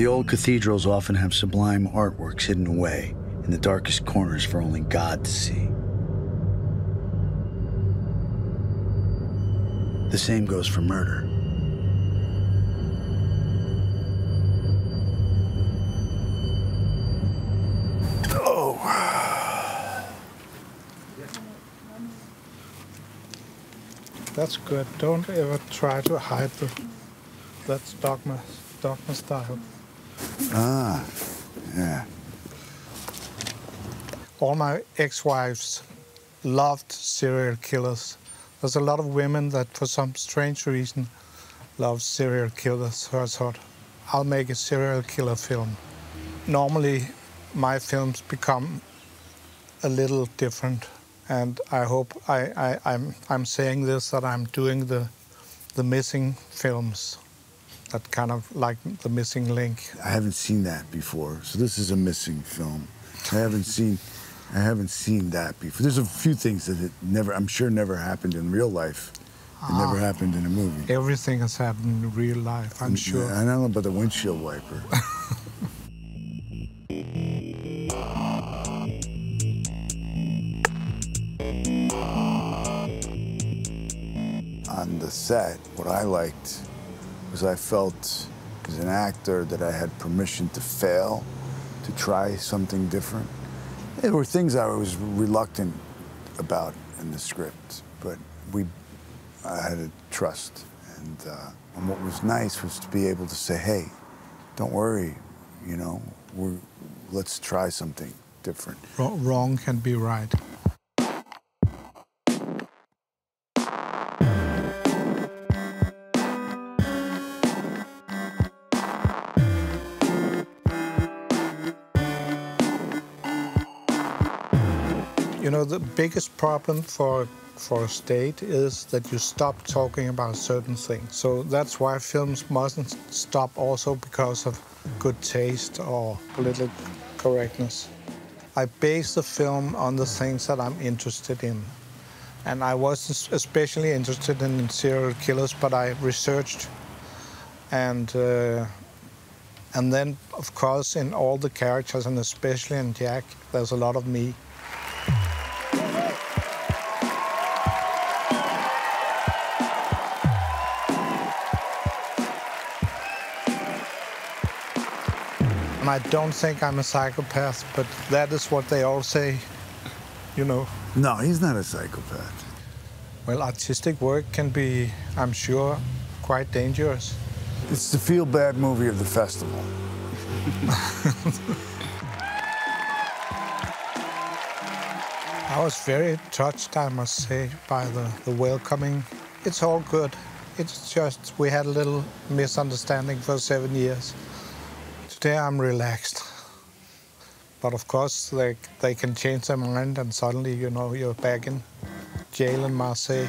The old cathedrals often have sublime artworks hidden away in the darkest corners for only God to see. The same goes for murder. Oh. That's good. Don't ever try to hide the. That's dogma, dogma style. Ah, yeah. All my ex-wives loved serial killers. There's a lot of women that, for some strange reason, love serial killers. So I thought, I'll make a serial killer film. Normally, my films become a little different and I hope I, I, I'm, I'm saying this that I'm doing the, the missing films, that kind of like the missing link. I haven't seen that before, so this is a missing film. I haven't seen, I haven't seen that before. There's a few things that it never, I'm sure, never happened in real life. It ah, never happened in a movie. Everything has happened in real life, I'm sure. I don't know about the windshield wiper. on the set, what I liked was I felt as an actor that I had permission to fail, to try something different. There were things I was reluctant about in the script, but we, I had to trust. And, uh, and what was nice was to be able to say, hey, don't worry, you know, we're, let's try something different. Wrong can be right. You know, the biggest problem for for a state is that you stop talking about certain things. So that's why films mustn't stop also because of good taste or political correctness. I base the film on the things that I'm interested in. And I was especially interested in serial killers, but I researched and uh, and then, of course, in all the characters, and especially in Jack, there's a lot of me. I don't think I'm a psychopath, but that is what they all say, you know. No, he's not a psychopath. Well, artistic work can be, I'm sure, quite dangerous. It's the feel-bad movie of the festival. I was very touched, I must say, by the, the welcoming. It's all good. It's just we had a little misunderstanding for seven years. Today I'm relaxed. But of course, they, they can change their mind and suddenly, you know, you're back in jail in Marseille.